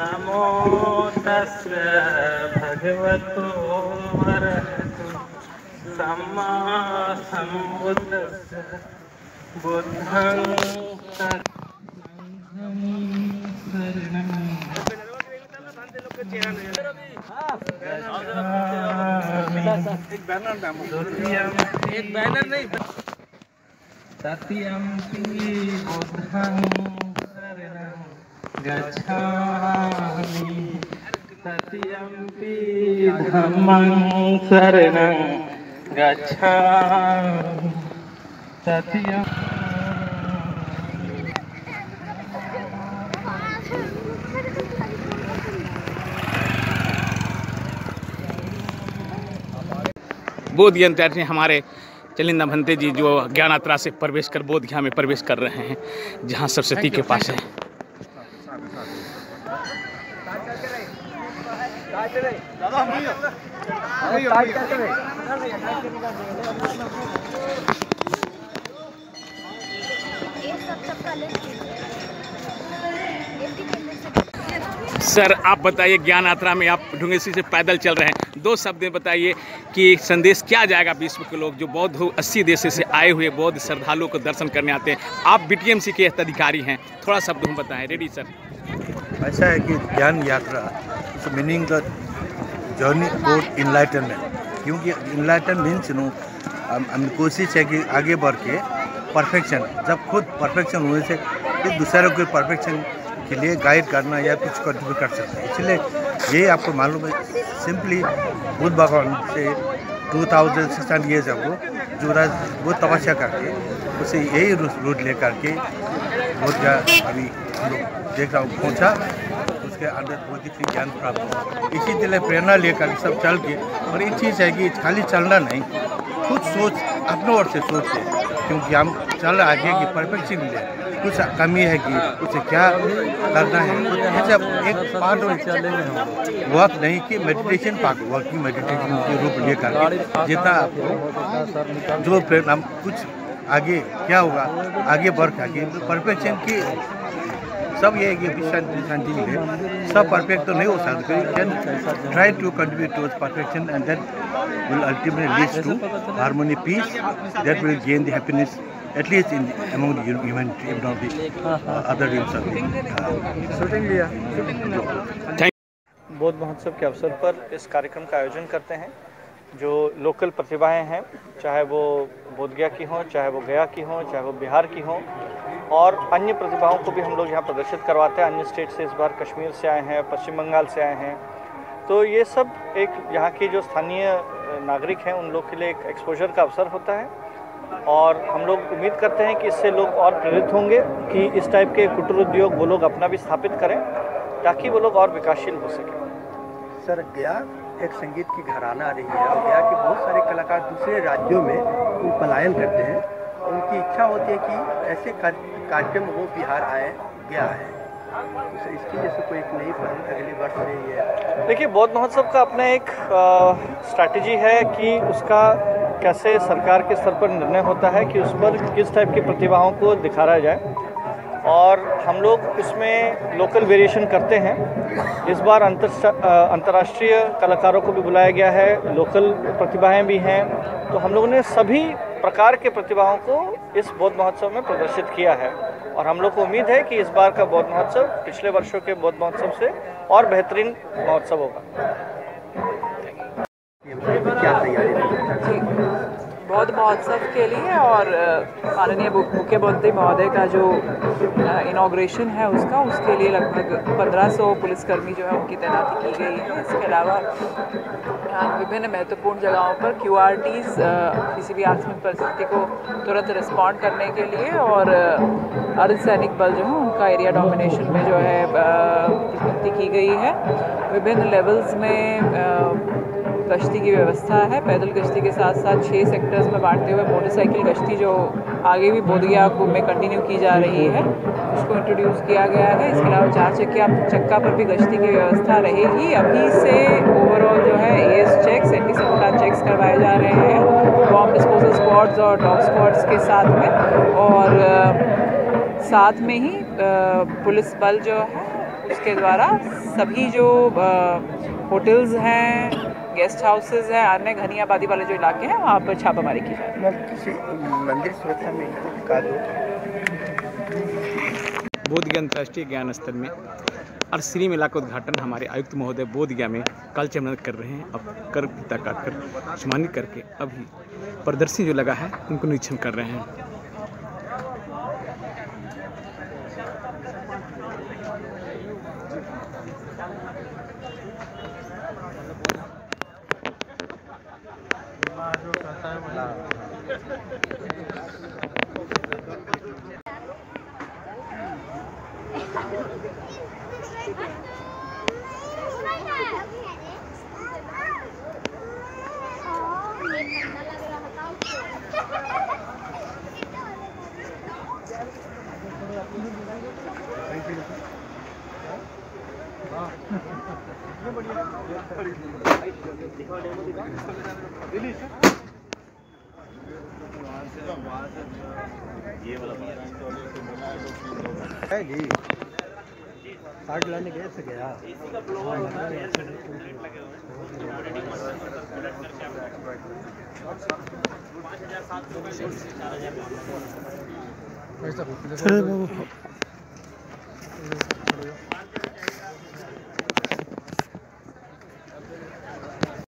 नमो तस् भगवतो बुद्धं एक बैनर नहीं बुद्धं। शरणं बोध त्यागी हमारे चलिंदा भंते जी जो ज्ञान यात्रा से प्रवेश कर बोध में प्रवेश कर रहे हैं, जहाँ सरस्वती के पास है। सर आप बताइए ज्ञान यात्रा में आप ढूँगे से पैदल चल रहे हैं। दो शब्द में बताइए कि संदेश क्या जाएगा विश्व के लोग जो बौद्ध अस्सी देश से आए हुए बौद्ध श्रद्धालुओं को दर्शन करने आते हैं? आप बीटीएमसी के अधिकारी हैं। थोड़ा शब्द हम बताएँ। रेडी सर ऐसा है कि ज्ञान यात्रा meaning the journey toward enlightenment क्योंकि इनलाइटन मीन्स नो हम कोशिश है कि आगे बढ़ के परफेक्शन जब खुद परफेक्शन होने से फिर दूसरों को परफेक्शन के लिए गाइड करना या कुछ कंट्रीब्यूट कर सकते हैं। इसलिए यही आपको मालूम है सिंपली बुद्ध भगवान से 2600 ईयर्स अगो जो राज वो तपस्या करके, उसे यही रूट ले करके बुद्ध का अभी हम लोग देख रहा हूँ, पहुँचा, उसके अंदर ही ज्ञान प्राप्त हुआ। इसी तरह प्रेरणा लेकर सब चल के, और एक चीज़ है कि खाली चलना नहीं, खुद सोच, अपने ओर से सोच के क्योंकि हम चल रहा आगे की परफेक्शन मिले कुछ कमी है कि कुछ क्या करना है? ऐसा एक पार्ट वर्क नहीं कि मेडिटेशन पार्ट वर्किंग मेडिटेशन के रूप लेकर जितना आपको जो प्रेरणा कुछ आगे क्या होगा? आगे बढ़ के आगे परफेक्शन की सब ये है कि शांति शांति मिले सब परफेक्ट तो नहीं हो सकते can try to contribute to perfection and that will ultimately lead to harmony, peace, that will gain the happiness at least in the, among the humanity, if not the uh, other realms of the uh, बौद्ध महोत्सव के अवसर पर इस कार्यक्रम का आयोजन करते हैं जो लोकल प्रतिभाएँ हैं चाहे वो बोधगया की हों चाहे वो गया की हों चाहे वो बिहार की हों और अन्य प्रतिभाओं को भी हम लोग यहाँ प्रदर्शित करवाते हैं। अन्य स्टेट से इस बार कश्मीर से आए हैं पश्चिम बंगाल से आए हैं। तो ये सब एक यहाँ के जो स्थानीय नागरिक हैं उन लोग के लिए एक एक्सपोजर का अवसर होता है। और हम लोग उम्मीद करते हैं कि इससे लोग और प्रेरित होंगे कि इस टाइप के कुटीर उद्योग वो लोग अपना भी स्थापित करें ताकि वो लोग और विकासशील हो सकें। सर गया एक संगीत की घराना आ रही है और गया के बहुत सारे कलाकार दूसरे राज्यों में पलायन करते हैं। उनकी इच्छा होती है कि ऐसे कार्यक्रम वो बिहार आए गया है तो इसकी जैसे कोई एक नई पहल अगले वर्ष से ये देखिए बौद्ध महोत्सव का अपना एक स्ट्रैटेजी है कि उसका कैसे सरकार के स्तर पर निर्णय होता है कि उस पर किस टाइप की प्रतिभाओं को दिखाया जाए। और हम लोग उसमें लोकल वेरिएशन करते हैं। इस बार अंतर अंतर्राष्ट्रीय कलाकारों को भी बुलाया गया है। लोकल प्रतिभाएँ भी हैं। तो हम लोगों ने सभी प्रकार के प्रतिभाओं को इस बौद्ध महोत्सव में प्रदर्शित किया है। और हम लोग को उम्मीद है कि इस बार का बौद्ध महोत्सव पिछले वर्षों के बौद्ध महोत्सव से और बेहतरीन महोत्सव होगा। क्या तैयारी बौद्ध महोत्सव के लिए और माननीय मुख्यमंत्री महोदय का जो इनाग्रेशन है उसका, उसके लिए लगभग 1500 पुलिसकर्मी जो है उनकी तैनाती की गई है। इसके अलावा विभिन्न महत्वपूर्ण जगहों पर क्यू आर टीज किसी भी आकस्मिक परिस्थिति को तुरंत रिस्पॉन्ड करने के लिए और अर्धसैनिक बल जो है उनका एरिया डोमिनेशन में जो है की गई है। विभिन्न लेवल्स में गश्ती की व्यवस्था है। पैदल गश्ती के साथ साथ छः सेक्टर्स में बांटते हुए मोटरसाइकिल गश्ती जो आगे भी बोधगया में कंटिन्यू की जा रही है, उसको इंट्रोड्यूस किया गया है। इसके अलावा चार चक्किया, चक्का पर भी गश्ती की व्यवस्था रहेगी। अभी से ओवरऑल जो है A S checks anti sabotage checks करवाए जा रहे हैं। बॉम्ब डिस्पोजल स्क्वाड्स और डॉग स्क्वाड्स के साथ में। और साथ में ही पुलिस बल जो है, उसके द्वारा सभी जो होटल्स हैं गेस्ट हाउसेज हैं अन्य घनी आबादी वाले जो इलाके हैं वहाँ पर छापामारी की जाए मंदिर सुरक्षा में बोध गया अंतर्राष्ट्रीय ज्ञान स्थल में और श्री मेला का उद्घाटन हमारे आयुक्त महोदय बोध गया में कल चमन कर रहे हैं। अब कर पिता काटकर सम्मानित करके अभी प्रदर्शनी जो लगा है उनको निरीक्षण कर रहे हैं। है जी कार्ड लाने गए थे गया अरे